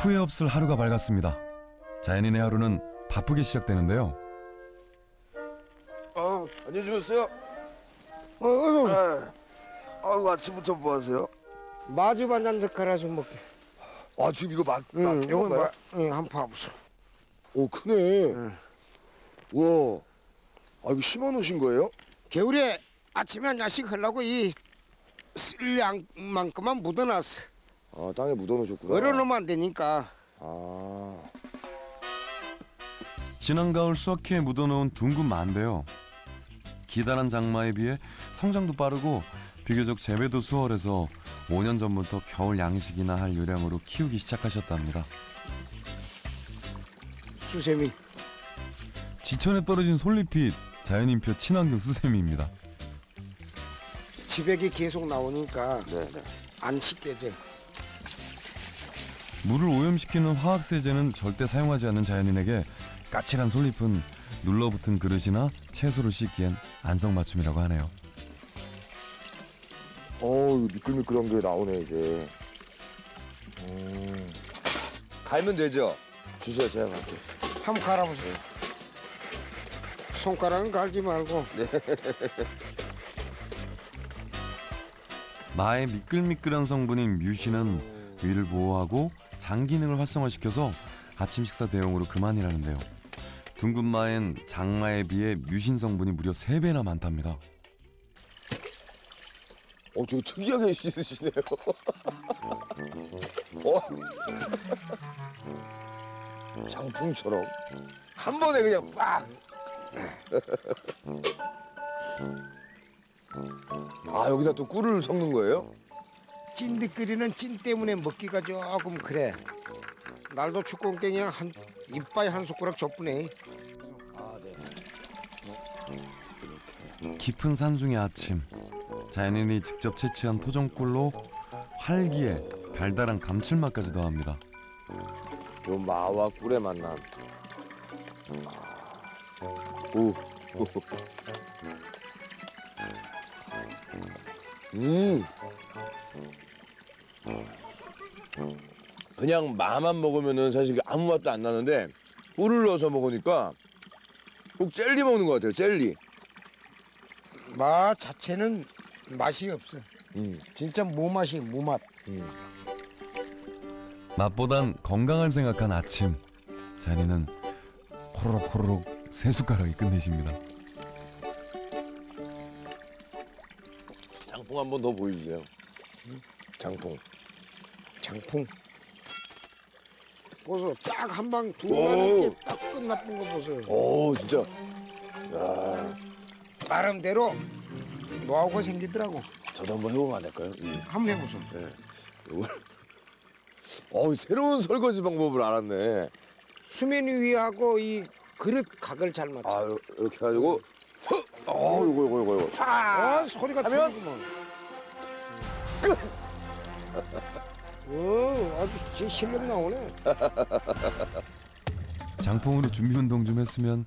후회 없을 하루가 밝았습니다. 자연인의 하루는 바쁘게 시작되는데요. 아, 안녕히 주무세요. 어, 어, 아, 아이고 아침부터 뭐 하세요? 마주 반잔 젓가락 좀 먹게. 아 지금 이거 막, 응, 막 거야? 봐. 응, 한번 봐보소. 오 크네. 와, 아 이거 심어 놓으신 거예요? 겨울에 아침에 야식 하려고 이 쓸양만큼만 묻어놨어. 아 땅에 묻어 놓으셨구나. 얼어놓으면 안 되니까. 아, 지난 가을 수확해 묻어놓은 둥근 마인데요. 기다란 장마에 비해 성장도 빠르고 비교적 재배도 수월해서 5년 전부터 겨울 양식이나 할 요량으로 키우기 시작하셨답니다. 수세미. 지천에 떨어진 솔잎이 자연인표 친환경 수세미입니다. 지백이 계속 나오니까 네. 안 씻겨져. 물을 오염시키는 화학세제는 절대 사용하지 않는 자연인에게 까칠한 솔잎은 눌러붙은 그릇이나 채소를 씻기엔 안성맞춤이라고 하네요. 어 이거 미끌미끌한 게 나오네 이제. 음, 갈면 되죠? 주세요 제가 갈게요. 한번 갈아보세요. 손가락은 갈지 말고. 마의 미끌미끌한 성분인 뮤신은 위를 보호하고 장 기능을 활성화시켜서 아침 식사 대용으로 그만이라는데요. 둥근 마엔 장마에 비해 뮤신 성분이 무려 3배나 많답니다. 어 되게 특이하게 씻으시네요. 어? 장풍처럼 한 번에 그냥 빡. 아 여기다 또 꿀을 섞는 거예요? 찐득거리는 찐 때문에 먹기가 조금 그래. 날도 축구땡이랑 한 이빠이 한 숟가락 줬쁘네. 아 네. 깊은 산중의 아침 자연인이 직접 채취한 토종꿀로 활기에 달달한 감칠맛까지 더합니다. 요 마와 꿀의 만남. 오. 음. 그냥 마만 먹으면은 사실 아무 맛도 안 나는데 꿀을 넣어서 먹으니까 꼭 젤리 먹는 것 같아요. 젤리. 맛 자체는 맛이 없어. 음. 진짜 무맛이 무맛. 맛보단 건강을 생각한 아침 자연인은 호로록 호로록 세 숟가락이 끝내십니다. 장풍 한 번 더 보여주세요. 장풍. 장풍. 보소 딱 한방 오. 두방에 딱 끝났던 거 보세요. 오 진짜. 야, 나름대로 노하우가 생기더라고. 저도 한번 해보면 안 될까요? 음. 한번 해보소. 이걸- 어 새로운 설거지 방법을 알았네. 수면 위하고 이 그릇 각을 잘 맞춰. 아 요- 이렇게 해가지고 헉! 어 이거 이거 이거 이거. 아, 소리가 하면? 들 리구먼. 어, 아주 제 실력 나오네. 장풍으로 준비 운동 좀 했으면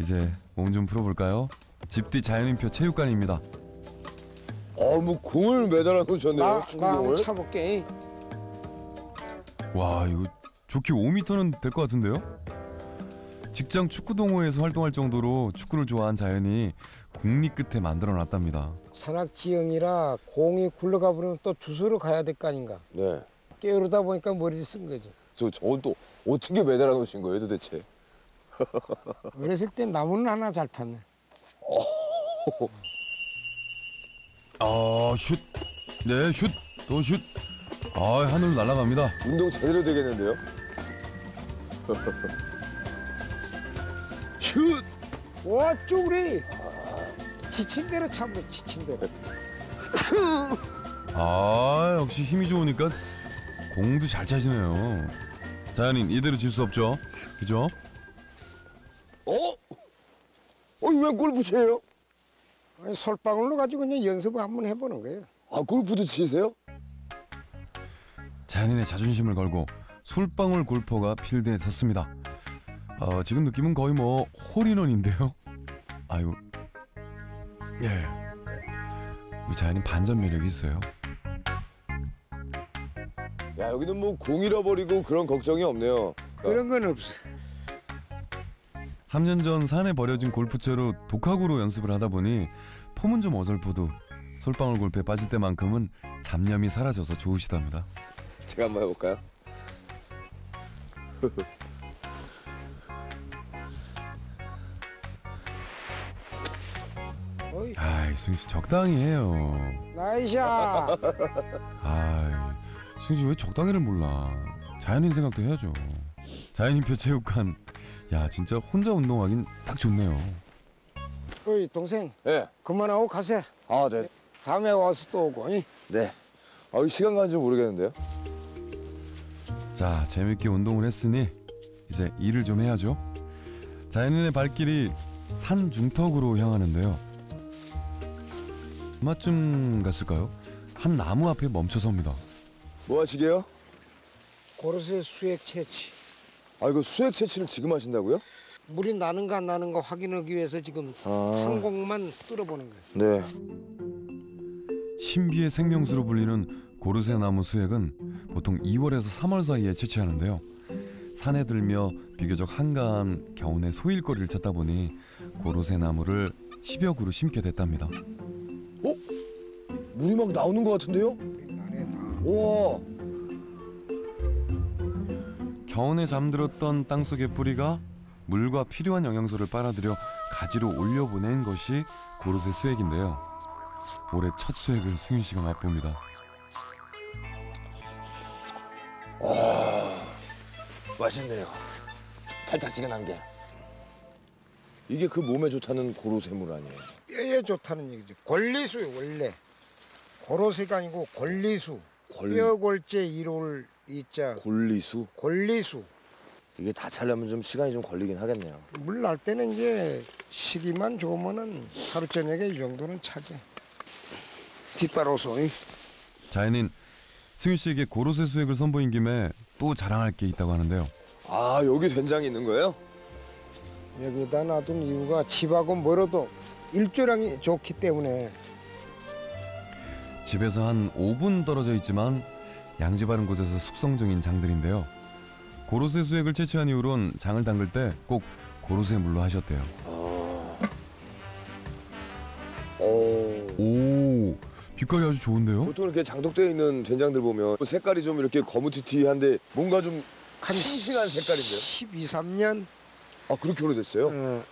이제 몸 좀 풀어볼까요? 집뒤 자연인표 체육관입니다. 어 뭐 공을 매달아 놓으셨네요. 나, 나 한번 축구공을. 차볼게. 와 이거 좋게 5m는 될 것 같은데요? 직장 축구 동호회에서 활동할 정도로 축구를 좋아한 자연이 국리 끝에 만들어 놨답니다. 산악 지형이라 공이 굴러가 버리면 또 주소로 가야 될 거 아닌가. 네. 게으르다 보니까 머리를 쓴 거지. 저 저건 또 어떻게 매달아 놓으신 거예요 도대체? 어렸을 때 나무는 하나 잘 탔네. 아 슛, 네 슛, 또 슛. 아 하늘로 날아갑니다. 운동 제대로 되겠는데요? 슛! 와, 쪼그리. 지친 대로 참고 지친 대로. 아 역시 힘이 좋으니까 공도 잘 차시네요. 자연인 이대로 질 수 없죠, 그죠? 어? 어 이거 왜 골프채예요? 아니, 솔방울로 가지고 그냥 연습을 한번 해보는 거예요. 아 골프도 치세요? 자연인의 자존심을 걸고 솔방울 골퍼가 필드에 섰습니다. 어, 지금 느낌은 거의 뭐 홀인원인데요. 아유, 예. 이 자연인 반전 매력이 있어요. 야 여기는 뭐 공 잃어버리고 그런 걱정이 없네요. 그런 건 없어. 3년 전 산에 버려진 골프채로 독학으로 연습을 하다 보니 폼은 좀 어설퍼도 솔방울 골프에 빠질 때만큼은 잡념이 사라져서 좋으시답니다. 제가 한번 해볼까요? 어이, 아이 승희 씨 적당히 해요. 나이샤. 아이 승희 씨왜 적당히를 몰라. 자연인 생각도 해야죠. 자연인표 체육관. 야 진짜 혼자 운동하긴 딱 좋네요. 어이 동생 네. 그만하고 가세. 아 네. 다음에 와서 또 오고. 이. 네. 아 시간 가는 줄 모르겠는데요. 자 재밌게 운동을 했으니 이제 일을 좀 해야죠. 자연인의 발길이 산 중턱으로 향하는데요. 얼마쯤 갔을까요? 한 나무 앞에 멈춰 섭니다. 뭐 하시게요? 고로쇠 수액 채취. 아 이거 수액 채취를 지금 하신다고요? 물이 나는가 안 나는가 확인하기 위해서 지금 아. 한 공만 뚫어보는 거예요. 네. 신비의 생명수로 불리는 고르쇠 나무 수액은 보통 2월에서 3월 사이에 채취하는데요. 산에 들며 비교적 한가한 겨우내 소일거리를 찾다 보니 고로쇠 나무를 10여 그루 심게 됐답니다. 물이 막 나오는 것 같은데요? 우와. 겨우내 잠들었던 땅속의 뿌리가 물과 필요한 영양소를 빨아들여 가지로 올려보낸 것이 고로쇠 수액인데요. 올해 첫 수액을 승윤 씨가 맛봅니다. 맛있네요. 살짝지근한 게. 이게 그 몸에 좋다는 고로쇠물 아니에요? 뼈에 좋다는 얘기죠. 권리수요 원래. 고로쇠가 아니고 권리수. 권- 뼈골재 이롤 이자 골리수? 권리수. 이게 다 차려면 좀 시간이 좀 걸리긴 하겠네요. 물 날 때는 이제 시기만 좋으면은 하루 저녁에 이 정도는 차지. 이. 자연인 승윤 씨에게 고로쇠 수액을 선보인 김에 또 자랑할 게 있다고 하는데요. 아 여기 된장이 있는 거예요? 여기다 놔둔 이유가 집하고 멀어도 일조량이 좋기 때문에 집에서 한 5분 떨어져 있지만 양지 바른 곳에서 숙성 중인 장들인데요. 고로쇠 수액을 채취한 이후론 장을 담글 때 꼭 고로쇠 물로 하셨대요. 오. 오, 빛깔이 아주 좋은데요? 보통 이렇게 장독대에 있는 된장들 보면 색깔이 좀 이렇게 거무튀튀한데 뭔가 좀 한 싱싱한 색깔인데요? 12, 3년 아 그렇게 오래됐어요? 어,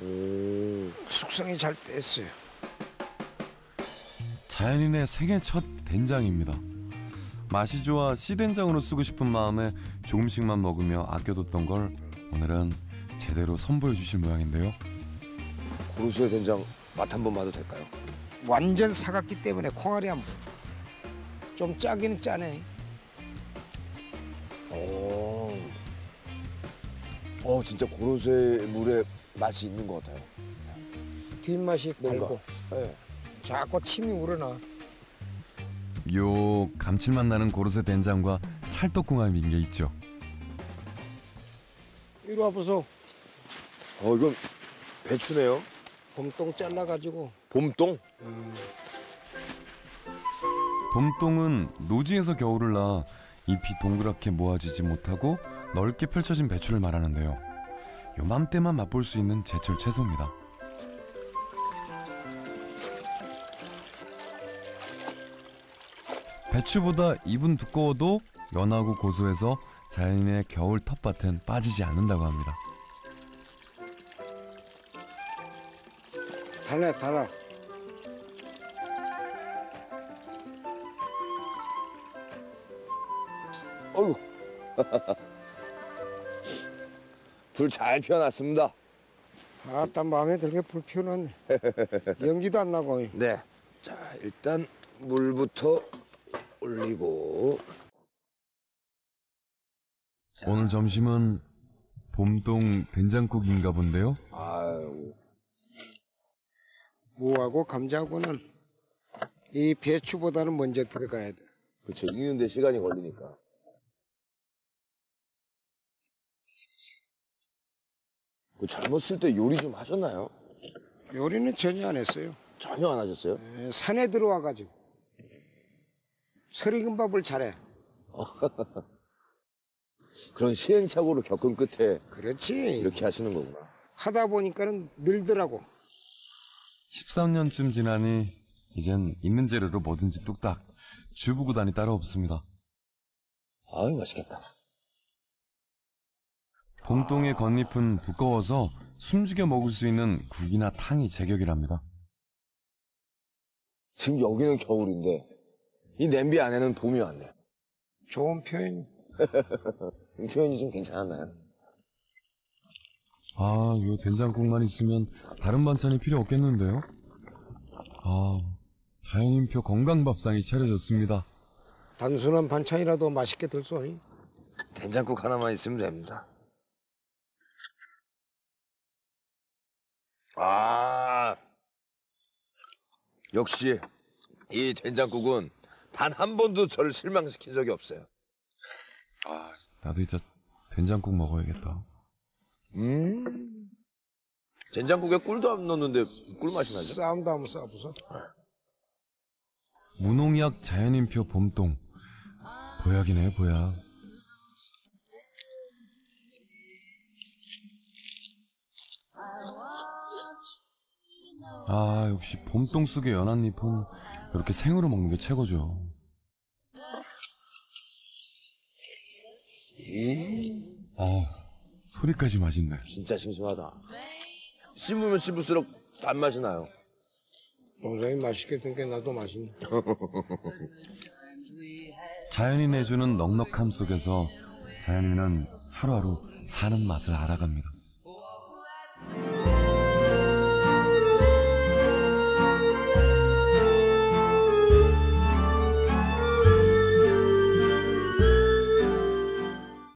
오. 숙성이 잘 됐어요. 자연인의 생애 첫 된장입니다. 맛이 좋아 씨된장으로 쓰고 싶은 마음에 조금씩만 먹으며 아껴뒀던 걸 오늘은 제대로 선보여 주실 모양인데요. 고로쇠 된장 맛 한번 봐도 될까요? 완전 사갔기 때문에 콩알이 안 보여. 좀 짜기는 짜네. 오. 어 진짜 고로쇠 물에 맛이 있는 것 같아요. 뒷맛이 뭔가. 달고 네. 자꾸 침이 우러나. 요 감칠맛 나는 고로쇠 된장과 찰떡궁합 인 게 있죠. 이리 와보소. 어 이건 배추네요. 봄동 잘라가지고 봄동. 봄동은 노지에서 겨울을 나 잎이 동그랗게 모아지지 못하고 넓게 펼쳐진 배추를 말하는데요. 요맘때만 맛볼 수 있는 제철 채소입니다. 배추보다 잎은 두꺼워도 연하고 고소해서 자연인의 겨울 텃밭엔 빠지지 않는다고 합니다. 달라 달아. 어이구. 불 잘 피워놨습니다. 아따 마음에 들게 불편하네. 연기도 안 나고. 네. 자 일단 물부터 올리고. 오늘 점심은 봄동 된장국인가 본데요. 아유. 무하고 감자하고는 이 배추보다는 먼저 들어가야 돼. 그렇죠. 익는데 시간이 걸리니까. 그 젊었을 때 요리 좀 하셨나요? 요리는 전혀 안 했어요. 전혀 안 하셨어요? 에, 산에 들어와가지고 서리금밥을 잘해. 그런 시행착오를 겪은 끝에 그렇지. 이렇게 하시는 거구나. 하다 보니까는 늘더라고. 13년쯤 지나니 이젠 있는 재료로 뭐든지 뚝딱 주부구단이 따로 없습니다. 아유, 맛있겠다. 봄동의 겉잎은 두꺼워서 숨죽여 먹을 수 있는 국이나 탕이 제격이랍니다. 지금 여기는 겨울인데, 이 냄비 안에는 봄이 왔네. 좋은 표현. 이 표현이 좀 괜찮았나요? 아, 요 된장국만 있으면 다른 반찬이 필요 없겠는데요? 아, 자연인표 건강밥상이 차려졌습니다. 단순한 반찬이라도 맛있게 들쏘니. 된장국 하나만 있으면 됩니다. 아, 역시 이 된장국은 단 한 번도 저를 실망시킨 적이 없어요. 나도 이제 된장국 먹어야겠다. 음. 된장국에 꿀도 안 넣었는데 꿀 맛이 나죠? 싸움도 한번 싸보소. 무농약 자연인표 봄동. 보약이네, 보약. 아, 역시 봄동 속의 연한 잎은 이렇게 생으로 먹는 게 최고죠. 아, 소리까지 맛있네. 진짜 싱싱하다. 씹으면 씹을수록 단맛이 나요. 동생이 맛있게 든게 나도 맛있네. 자연이 내주는 넉넉함 속에서 자연이는 하루하루 사는 맛을 알아갑니다.